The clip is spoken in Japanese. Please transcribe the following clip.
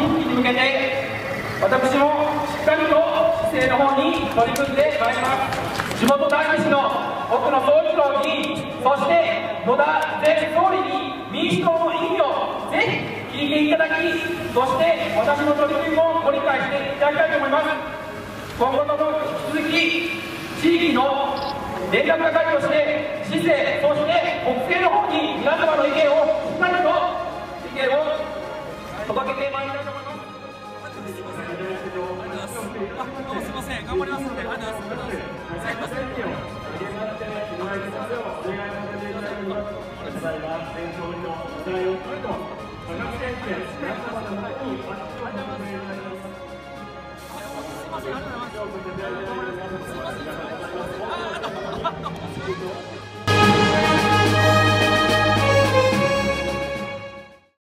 任期に向けて私もしっかりと市政の方に取り組んでまいります。地元第二市の奥野総一郎議員そして野田前総理に民主党の意義をぜひ聞いていただきそして私の取り組みもご理解していただきたいと思います。今後とも引き続き地域の連絡係として市政そして国政の方に皆様の意見を頑張りますので、ありがとうございます。すみません。ただいま、前総理のお題を取ると、学生って皆様の前にお待ちを求められます。すみません、